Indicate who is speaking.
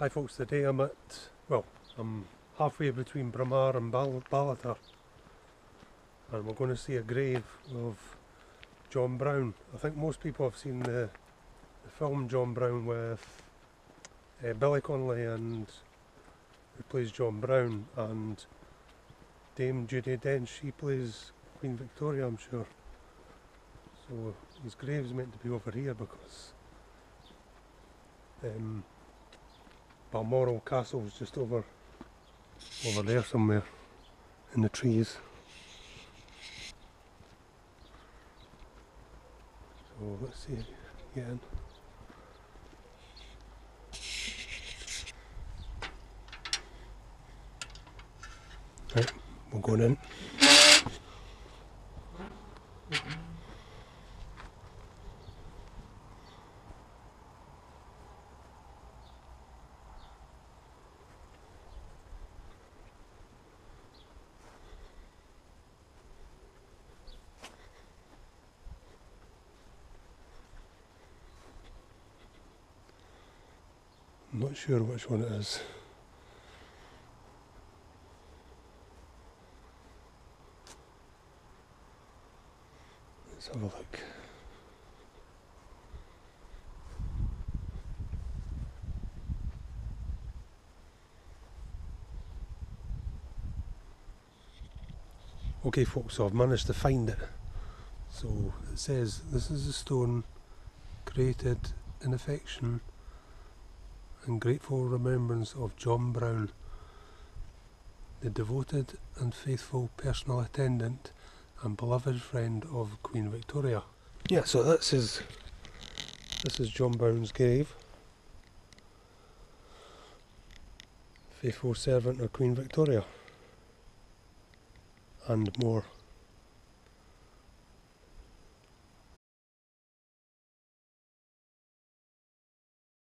Speaker 1: Hi folks, today I'm at, well, I'm halfway between Braemar and Bal- Ballater and we're going to see a grave of John Brown. I think most people have seen the, the film John Brown with uh, Billy Connolly and who plays John Brown and Dame Judi Dench, she plays Queen Victoria I'm sure. So his grave's meant to be over here because um, Balmoral Castle is just over over there somewhere in the trees. So let's see again. Right, we're going in. I'm not sure which one it is. Let's have a look. Okay folks, so I've managed to find it. So it says this is a stone created in affection and grateful remembrance of John Brown, the devoted and faithful personal attendant and beloved friend of Queen Victoria. Yeah, so this is this is John Brown's grave. Faithful servant of Queen Victoria. And more.